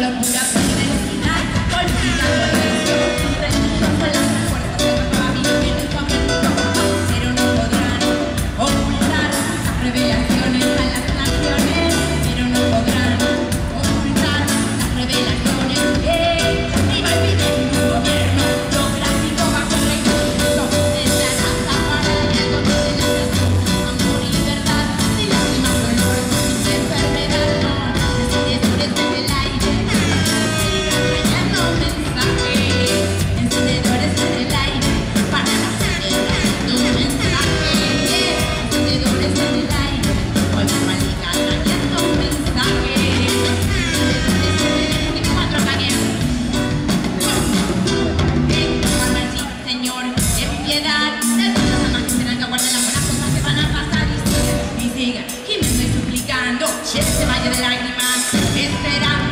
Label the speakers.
Speaker 1: locura. si este mayo del año más esperamos.